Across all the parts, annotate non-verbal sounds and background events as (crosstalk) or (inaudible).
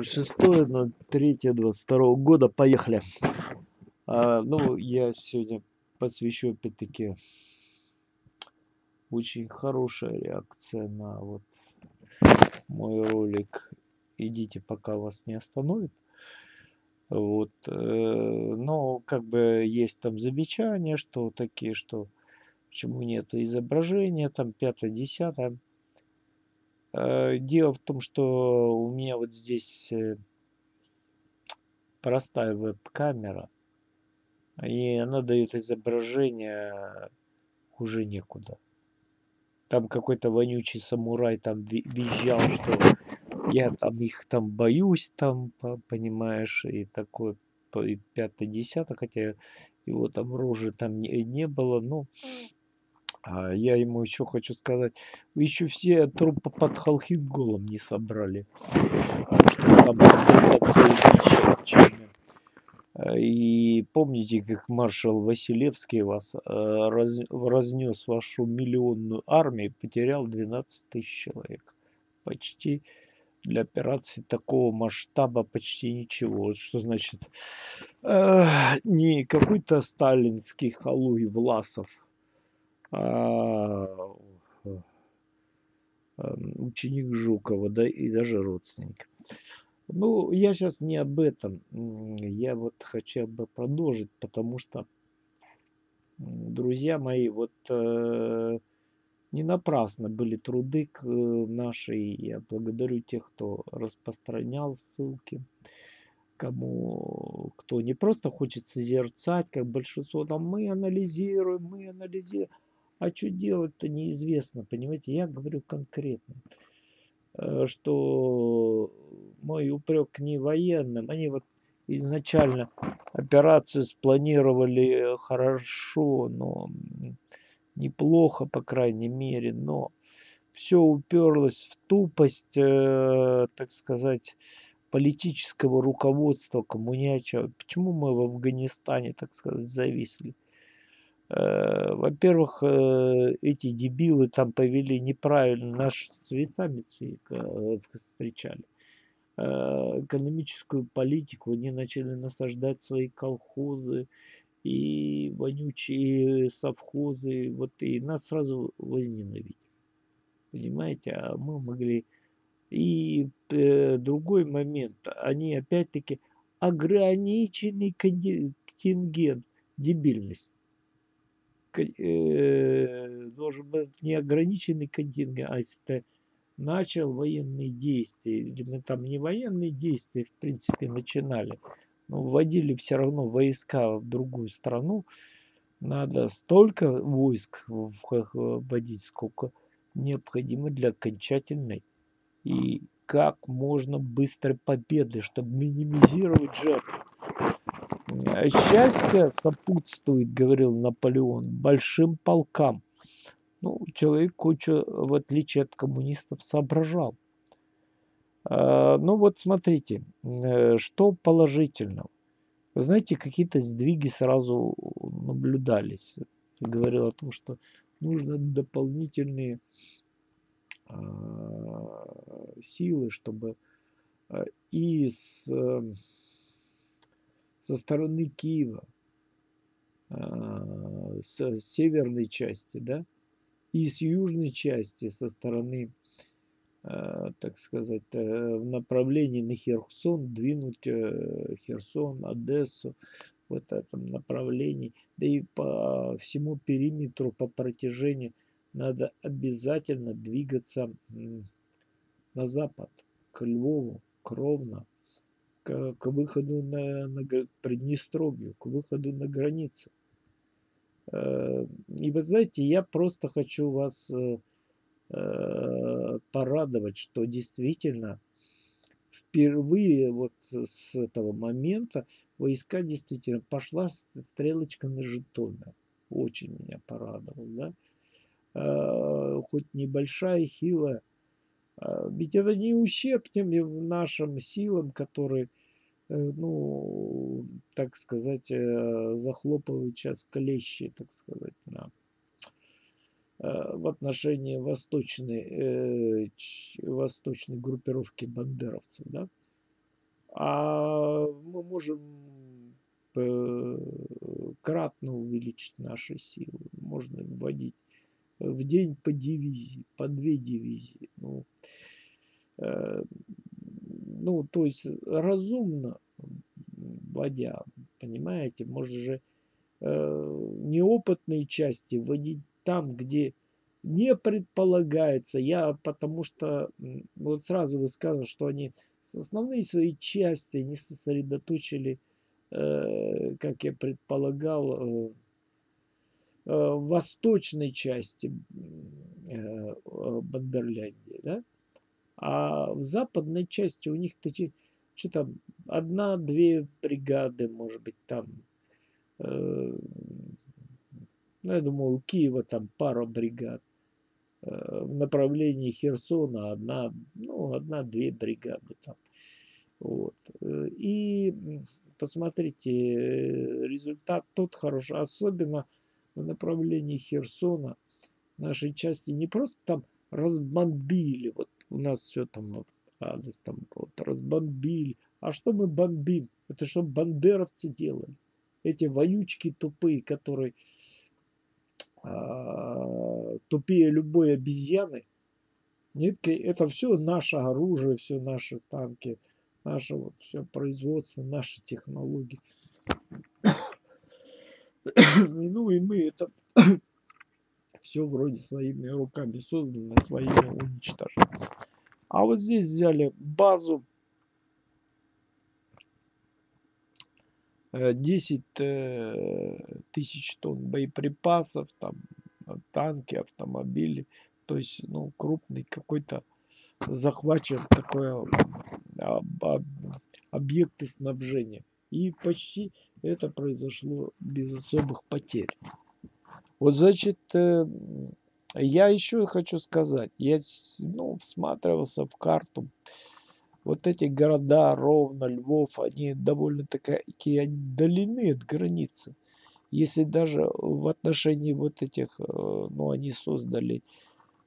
06.03.22 года. Поехали. А, ну, я сегодня посвящу опять-таки очень хорошая реакция на вот мой ролик. Идите, пока вас не остановит. Вот. Э, но как бы есть там замечания, что такие, что почему нет изображения, там пятое-десятое. Э, дело в том, что у меня вот здесь э, простая веб-камера, и она дает изображение уже некуда. Там какой-то вонючий самурай там визжал, что я там их там боюсь, там, понимаешь, и такое, и пятое-десятое, хотя его там рожи там не, не было, но а я ему еще хочу сказать, вы еще все трупы под Халхинголом не собрали, чтобы там показать свои вещи. И помните, как маршал Василевский вас раз, разнес вашу миллионную армию, потерял 12 тысяч человек. Почти для операции такого масштаба почти ничего. Вот что значит э, не какой-то сталинский халуй Власов, а, ученик Жукова, да и даже родственник. Ну, я сейчас не об этом. Я вот хочу бы продолжить, потому что, друзья мои, вот э, не напрасно были труды к нашей. Я благодарю тех, кто распространял ссылки кому, кто не просто хочет созерцать, как большинство, там мы анализируем, мы анализируем, а что делать-то неизвестно, понимаете? Я говорю конкретно, э, что мой упрек не военным. Они вот изначально операцию спланировали хорошо, но неплохо, по крайней мере, но все уперлось в тупость, э, так сказать, политического руководства коммунячего. Почему мы в Афганистане, так сказать, зависли? Э, во-первых, э, эти дебилы там повели неправильно, наш с цветами э, встречали, экономическую политику, они начали насаждать свои колхозы и вонючие совхозы, вот и нас сразу возненавидели. Понимаете, а мы могли... И другой момент, они опять-таки ограниченный контингент, дебильность э, должен быть неограниченный контингент, а если ты начал военные действия, или мы там не военные действия, в принципе, начинали, но вводили все равно войска в другую страну, надо столько войск вводить, сколько необходимо для окончательной и как можно быстрой победы, чтобы минимизировать жертвы. Э, счастье сопутствует, говорил Наполеон, большим полкам. Ну, человек кучу, в отличие от коммунистов, соображал. А, ну вот смотрите, э, что положительного. Вы знаете, какие-то сдвиги сразу наблюдались. Я говорил о том, что нужно дополнительные силы, чтобы и с со стороны Киева, а, с северной части, да, и с южной части, со стороны, а, так сказать, э, в направлении на Херсон, двинуть э, Херсон, Одессу, в этом направлении, да и по всему периметру, по протяжению надо обязательно двигаться на запад, к Львову, к Ровно, к, к выходу на, на Приднестровью, к выходу на границы. Э, и вы знаете, я просто хочу вас э, э, порадовать, что действительно впервые вот с этого момента войска действительно пошла стрелочка на Житомир. Очень меня порадовал, да. Хоть небольшая, хилая, ведь это не ущерб тем нашим силам, которые, э, ну, так сказать, э, захлопывают сейчас клещи, так сказать, на, э, в отношении восточной, восточной группировки бандеровцев, да. а мы можем кратно увеличить наши силы. Можно вводить в день по дивизии, по две дивизии. Ну, э, ну то есть разумно вводя, понимаете, может же э, неопытные части вводить там, где не предполагается. Я потому что вот сразу вы сказали, что они основные свои части не сосредоточили, э, как я предполагал, э, э, в восточной части э, э, Бандерляндии, да? А в западной части у них такие, что там, одна-две бригады, может быть, там. Э, ну, я думаю, у Киева там пара бригад. Э, в направлении Херсона одна, ну, одна-две бригады там. Вот. Э, и посмотрите, результат тот хороший, особенно в направлении Херсона нашей части не просто там разбомбили, вот у нас все там адрес там вот, разбомбили. А что мы бомбим? Это что бандеровцы делали? Эти воючки тупые, которые а, тупее любой обезьяны. Нет, это все наше оружие, все наши танки, наше вот все производство, наши технологии. (coughs) ну и мы это (coughs) все вроде своими руками создано, своими уничтожаем. А вот здесь взяли базу 10 э, э, тысяч тонн боеприпасов, там э, танки, автомобили. То есть, ну, крупный какой-то захвачен такой объекты снабжения. И почти это произошло без особых потерь. Вот, значит, я еще хочу сказать. Я, ну, всматривался в карту вот эти города, Ровно, Львов, они довольно-таки отдалены от границы. Если даже в отношении вот этих, э, ну, они создали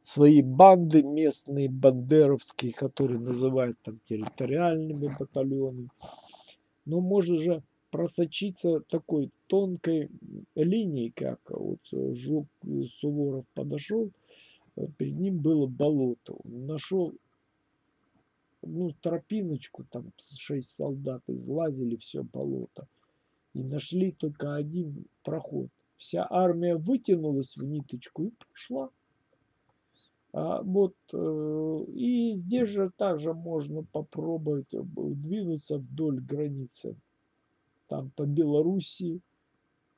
свои банды местные, бандеровские, которые называют там территориальными батальонами. Но можно же просочиться такой тонкой линией, как вот Жук Суворов подошел, э, перед ним было болото. Он нашел ну, тропиночку, там шесть солдат излазили все болото. И нашли только один проход. Вся армия вытянулась в ниточку и пошла. А, вот, э, и здесь же также можно попробовать э, двинуться вдоль границы. Там по Белоруссии,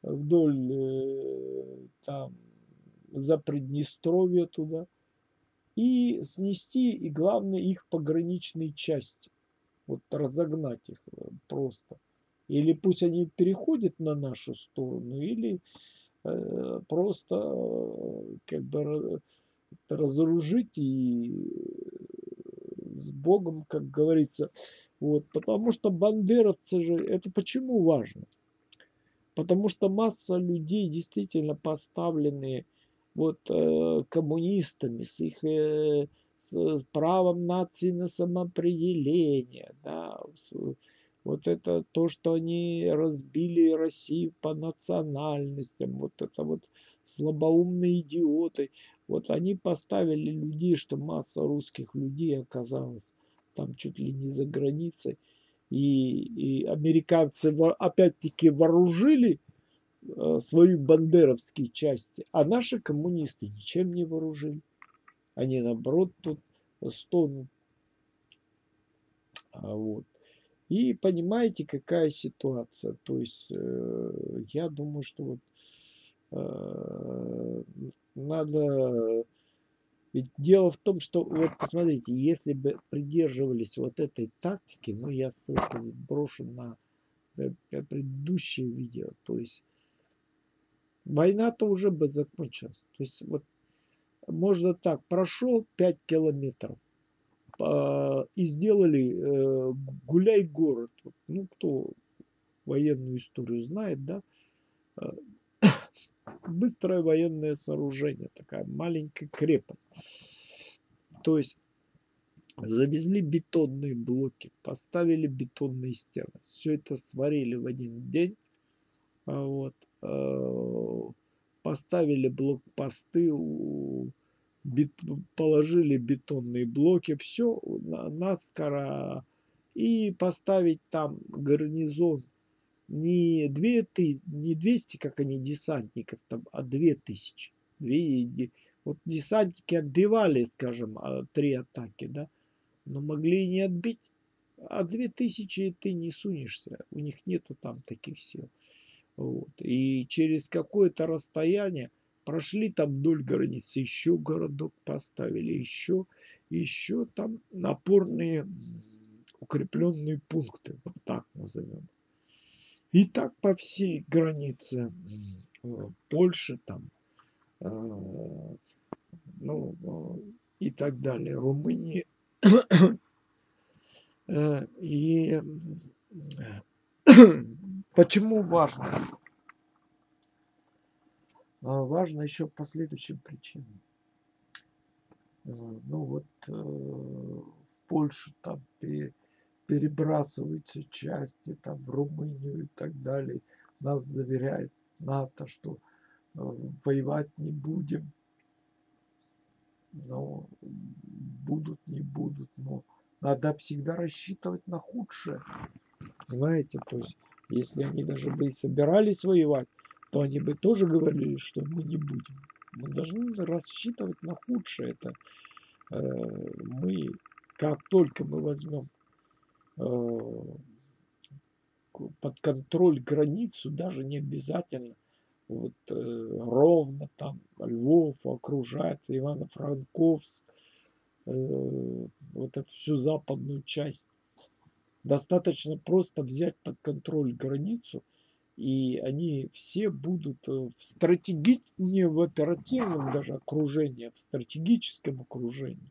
вдоль э, там за Приднестровье туда – и снести, и главное, их пограничные части. Вот разогнать их просто. Или пусть они переходят на нашу сторону, или э, просто э, как бы разоружить и э, с Богом, как говорится. Вот, потому что бандеровцы же, это почему важно? Потому что масса людей действительно поставленные вот э, коммунистами с их э, с правом нации на самоопределение, да, вот это то, что они разбили Россию по национальностям, вот это вот слабоумные идиоты, вот они поставили людей, что масса русских людей оказалась там чуть ли не за границей, и, и американцы опять-таки вооружили Э, свои бандеровские части, а наши коммунисты ничем не вооружили. Они, наоборот, тут стонут. А вот. И понимаете, какая ситуация. То есть, э, я думаю, что вот э, надо... Ведь дело в том, что, вот посмотрите, если бы придерживались вот этой тактики, ну, я ссылку брошу на э, предыдущее видео, то есть война-то уже бы закончилась. То есть вот можно так, прошел 5 километров и сделали э, гуляй город. Ну, кто военную историю знает, да, э, (coughs) быстрое военное сооружение, такая маленькая крепость. То есть Завезли бетонные блоки, поставили бетонные стены. Все это сварили в один день. А вот. Поставили блокпосты, бет, положили бетонные блоки, все наскоро. И поставить там гарнизон не, 2, не 200, как они, десантников, там, а 2000. Две, вот десантники отбивали, скажем, а, три атаки, да, но могли и не отбить. А 2000 ты не сунешься, у них нету там таких сил. Вот. И через какое-то расстояние прошли там вдоль границы, еще городок поставили, еще, еще там напорные укрепленные пункты, вот так назовем. И так по всей границе Польши, там, э, ну, э, и так далее, Румынии. Э, и почему важно? Важно еще по следующим причинам. Ну вот в Польшу там перебрасываются части там в Румынию и так далее. Нас заверяет НАТО, что э, воевать не будем. Но будут, не будут. Но надо всегда рассчитывать на худшее. Понимаете? То есть, если они даже бы и собирались воевать, то они бы тоже говорили, что мы не будем. Мы должны рассчитывать на худшее. Это э, мы, как только мы возьмем Э, под контроль границу, даже не обязательно вот, э, ровно там Львов окружает, Ивано-Франковск, э, вот эту всю западную часть. Достаточно просто взять под контроль границу, и они все будут в стратеги... не в оперативном даже окружении, а в стратегическом окружении.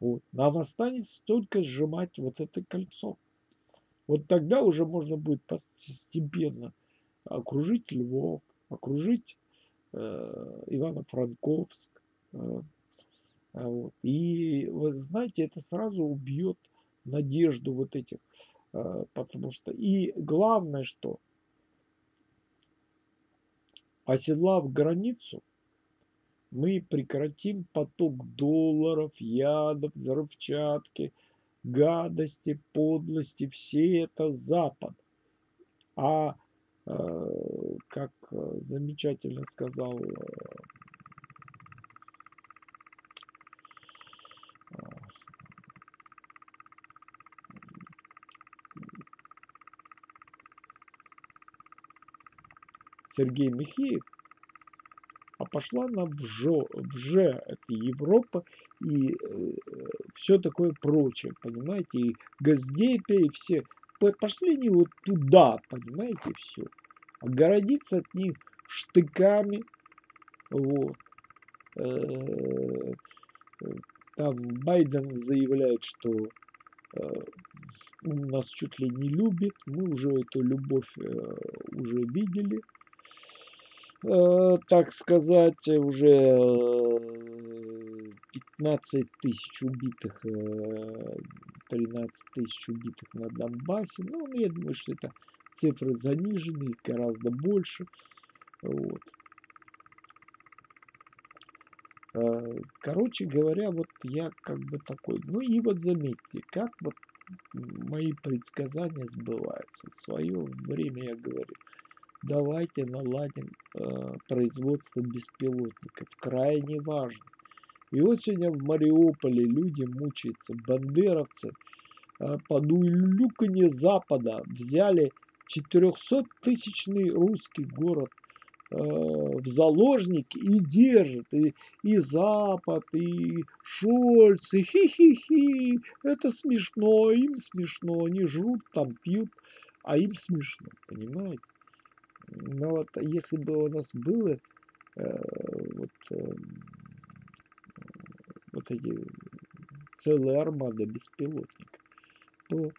Вот. Нам останется только сжимать вот это кольцо. Вот тогда уже можно будет постепенно окружить Львов, окружить э, Ивано-Франковск. Э, вот. И вы знаете, это сразу убьет надежду вот этих. Э, потому что и главное, что оседлав границу, мы прекратим поток долларов, ядов, взрывчатки, гадости, подлости, все это Запад. А, э, как замечательно сказал Сергей Михеев, а пошла она в ЖО, в Ж, это Европа и э, все такое прочее, понимаете, и Газдепе, и все, пошли они вот туда, понимаете, все, огородиться от них штыками, вот, э, там Байден заявляет, что э, нас чуть ли не любит, мы уже эту любовь э, уже видели, Э, так сказать, уже 15 тысяч убитых, 13 э, тысяч убитых на Донбассе. Ну, я думаю, что это цифры занижены, гораздо больше. Вот. Э, короче говоря, вот я как бы такой. Ну и вот заметьте, как вот мои предсказания сбываются. В свое время я говорил, давайте наладим э, производство беспилотников. Крайне важно. И вот сегодня в Мариуполе люди мучаются. Бандеровцы э, под улюканье Запада взяли 400-тысячный русский город э, в заложники и держат. И, и Запад, и Шольц, и хи-хи-хи. Это смешно, им смешно. Они жрут там, пьют, а им смешно, понимаете? Но вот если бы у нас было э, вот, э, вот эти целые армады беспилотников, то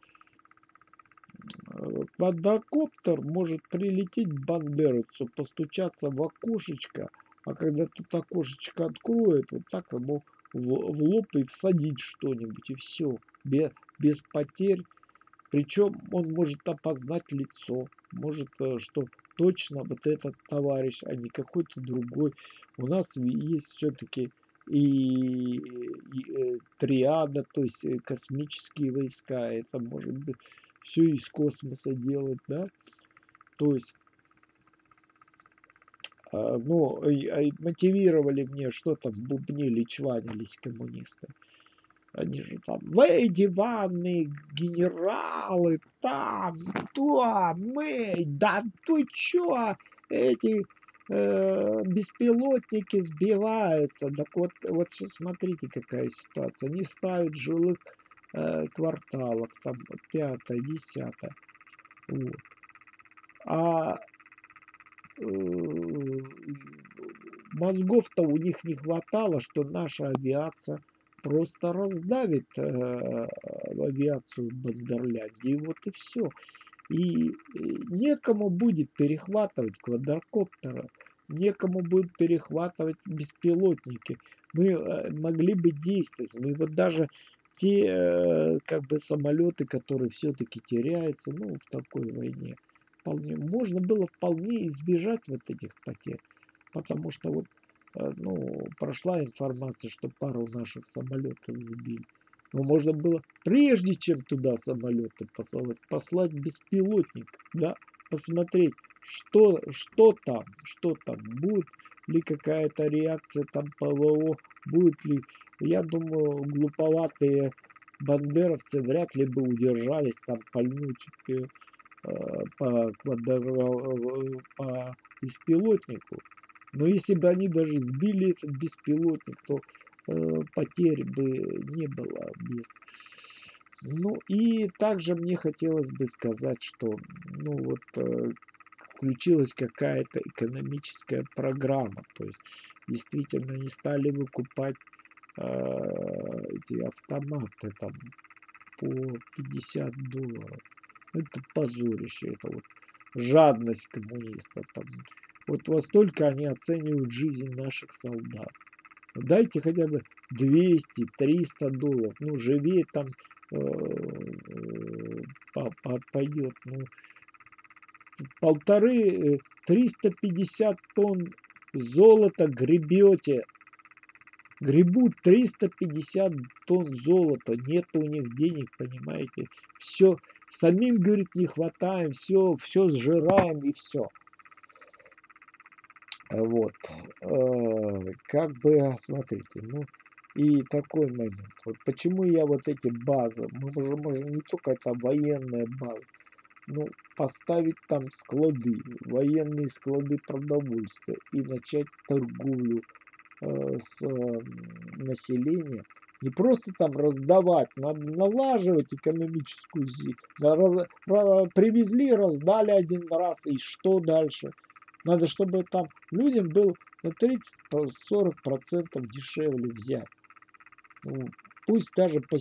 квадрокоптер может прилететь бандеровцу, постучаться в окошечко, а когда тут окошечко откроет, вот так ему в, в лоб и всадить что-нибудь, и все, без, без потерь. Причем он может опознать лицо, может, э, что точно вот этот товарищ, а не какой-то другой. У нас есть все-таки и, и э, триада, то есть э, космические войска, это может быть все из космоса делать, да, то есть а, ну, мотивировали мне, что там бубнили, чванились коммунисты. Они же там, вы диванные генералы, там, то, мы, да ты чё, эти э, беспилотники сбиваются. Так вот, вот сейчас смотрите, какая ситуация. Они ставят жилых э, кварталах, там, пятое, десятое. Вот. А э, мозгов-то у них не хватало, что наша авиация просто раздавит э, авиацию Бандерляндии, вот и все. И некому будет перехватывать квадрокоптеры, некому будет перехватывать беспилотники. Мы э, могли бы действовать. Мы вот даже те э, как бы самолеты, которые все-таки теряются, ну, в такой войне, вполне, можно было вполне избежать вот этих потерь. Потому что вот, э, ну, прошла информация, что пару наших самолетов сбили. Но можно было, прежде чем туда самолеты посылать, послать беспилотник, да, посмотреть, что, что там, что там, будет ли какая-то реакция там ПВО, будет ли, я думаю, глуповатые бандеровцы вряд ли бы удержались там пальнуть э, по, квадро, по беспилотнику. Но если бы они даже сбили этот беспилотник, то э, потерь бы не было без... Ну и также мне хотелось бы сказать, что ну вот э, включилась какая-то экономическая программа. То есть действительно не стали выкупать э, эти автоматы там по 50 долларов. Это позорище, это вот жадность коммунистов. Там. Вот во столько они оценивают жизнь наших солдат. Дайте хотя бы 200-300 долларов. Ну, живее там э, э, пойдет. Ну, полторы, 350 э, тонн золота гребете. Гребут 350 тонн золота. Нет у них денег, понимаете. Все, самим, говорит, не хватаем, все, все сжираем и все. Вот. Э, как бы, смотрите, ну, и такой момент. Вот почему я вот эти базы, мы можем, можем не только это военная база, ну, поставить там склады, военные склады продовольствия и начать торговлю э, с э, населением. Не просто там раздавать, надо налаживать экономическую жизнь. Раз, раз, привезли, раздали один раз, и что дальше? Надо, чтобы там людям было на 30-40% дешевле взять. Ну, пусть даже по,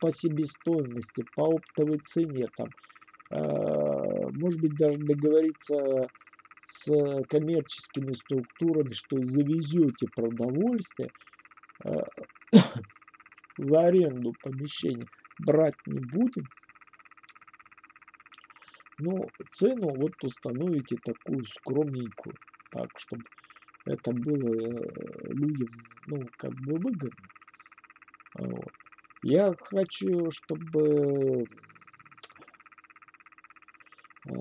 по себестоимости, по оптовой цене там Э, может быть, даже договориться с коммерческими структурами, что завезете продовольствие э, (coughs) за аренду помещения, брать не будем, но цену вот установите такую скромненькую, так, чтобы это было э, людям, ну, как бы выгодно. Вот. Я хочу, чтобы Э,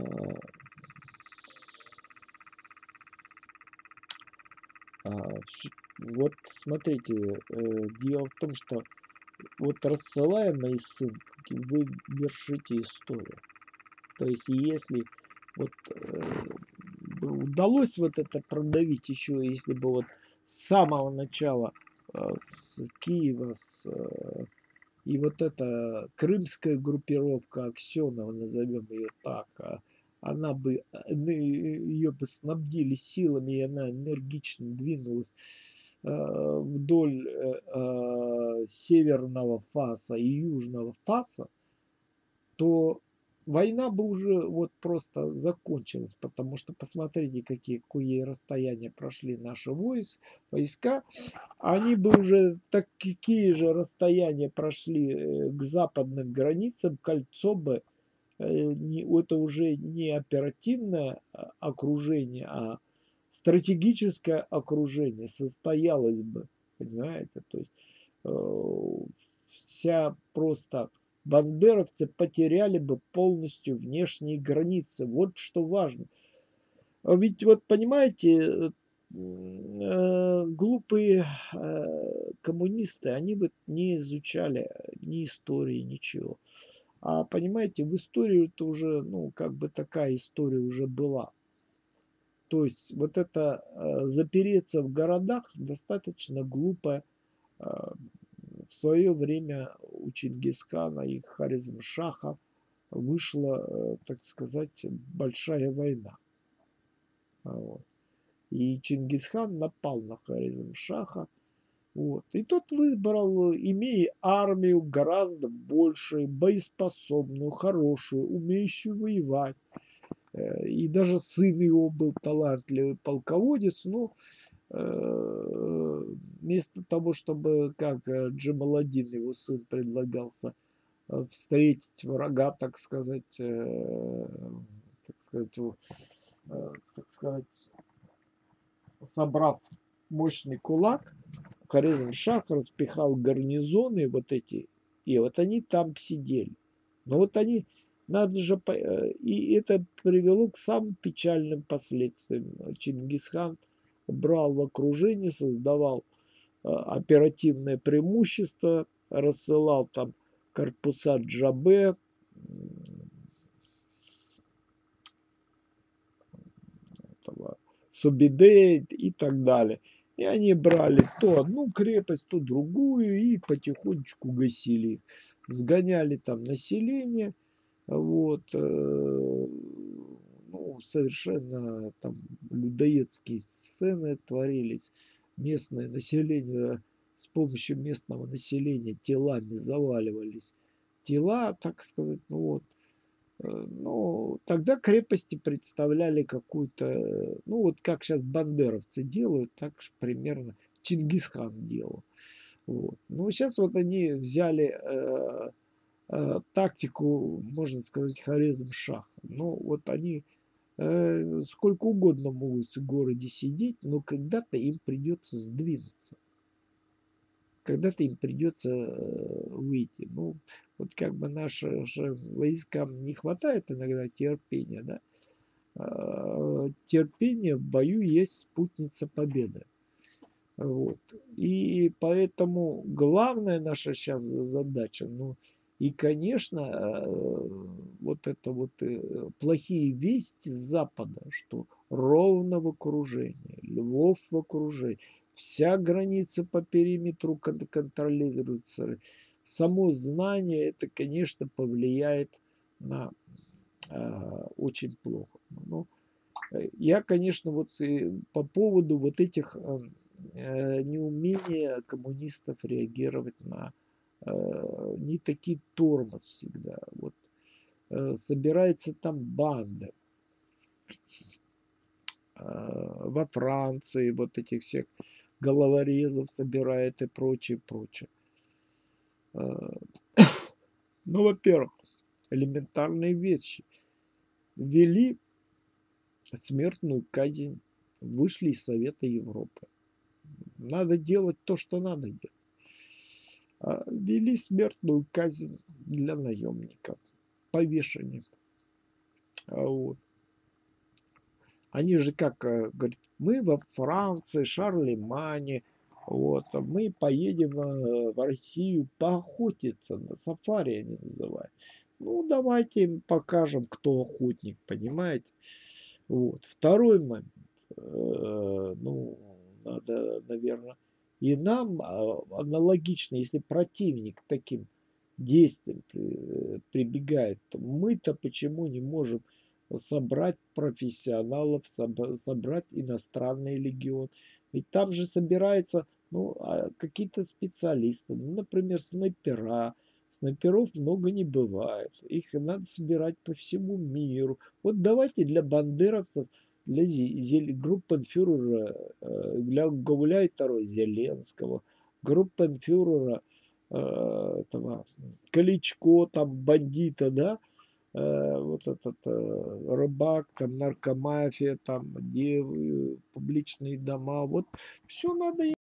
а, вот смотрите, э, дело в том, что вот рассылая мои ссылки, вы вершите историю. То есть если вот э, удалось вот это продавить еще, если бы вот с самого начала с Киева, с и вот эта крымская группировка Аксенова, назовем ее так, а, она бы, э, ее бы снабдили силами, и она энергично двинулась э, вдоль э, северного фаса и южного фаса, то война бы уже вот просто закончилась, потому что посмотрите, какие, какие расстояния прошли наши войск, войска, они бы уже такие же расстояния прошли э, к западным границам, кольцо бы, э, не, это уже не оперативное а, окружение, а стратегическое окружение состоялось бы, понимаете, то есть э, вся просто бандеровцы потеряли бы полностью внешние границы. Вот что важно. А ведь вот понимаете, э, глупые э, коммунисты, они бы не изучали ни истории, ничего. А понимаете, в историю это уже, ну, как бы такая история уже была. То есть вот это э, запереться в городах достаточно глупая в свое время у Чингисхана и Харизмшаха вышла, э, так сказать, большая война. Вот. И Чингисхан напал на Харизмшаха. Вот. И тот выбрал, имея армию гораздо большую, боеспособную, хорошую, умеющую воевать. Э, и даже сын его был талантливый полководец, но Э, вместо того, чтобы, как э, Джамаладин, его сын, предлагался э, встретить врага, так сказать, так сказать, так сказать, собрав мощный кулак, Хорезм Шах распихал гарнизоны вот эти, и вот они там сидели. Но вот они, надо же, и это привело к самым печальным последствиям. Чингисхан – брал в окружение, создавал э, оперативное преимущество, рассылал там корпуса Джабе, Субиде и так далее. И они брали то одну крепость, то другую и потихонечку гасили. Сгоняли там население, вот, э, совершенно там людоедские сцены творились. Местное население с помощью местного населения телами заваливались. Тела, так сказать, ну вот, э, ну, тогда крепости представляли какую-то, ну, вот как сейчас бандеровцы делают, так же примерно Чингисхан делал. Вот. Ну, сейчас вот они взяли э, э, тактику, можно сказать, Хорезм Шах. Ну, вот они Э, сколько угодно могут в городе сидеть, но когда-то им придется сдвинуться. Когда-то им придется э, выйти. Ну, вот как бы нашим войскам не хватает иногда терпения, да? А, терпение в бою есть спутница победы. Вот. И поэтому главная наша сейчас задача, ну, и, конечно, э, вот это вот э, плохие вести с Запада, что ровно в окружении, Львов в окружении, вся граница по периметру контролируется. Само знание это, конечно, повлияет на э, очень плохо. Но э, я, конечно, вот по поводу вот этих э, неумения коммунистов реагировать на не такие тормоз всегда. Вот э, собирается там банда э, во Франции, вот этих всех головорезов собирает и прочее, прочее. (coughs) Ну, во-первых, элементарные вещи. Ввели смертную казнь, вышли из Совета Европы. Надо делать то, что надо делать. А, ввели смертную казнь для наемников, повешение. А вот. Они же как э, говорят, мы во Франции, Шарлемане, вот, мы поедем э, в Россию поохотиться, на сафари они называют. Ну, давайте им покажем, кто охотник, понимаете? Вот. Второй момент. Э, ну, надо, наверное, и нам а, аналогично, если противник к таким действиям прибегает, то мы-то почему не можем собрать профессионалов, собрать иностранный легион? Ведь там же собираются ну, а, какие-то специалисты, ну, например, снайпера, Снайперов много не бывает. Их надо собирать по всему миру. Вот давайте для бандеровцев, группенфюрера, э, для Гауляйтера Зеленского, группенфюрера э, этого Кличко, там, бандита, да, э, вот этот рыбак, там, наркомафия, там, девы, публичные дома. Вот все надо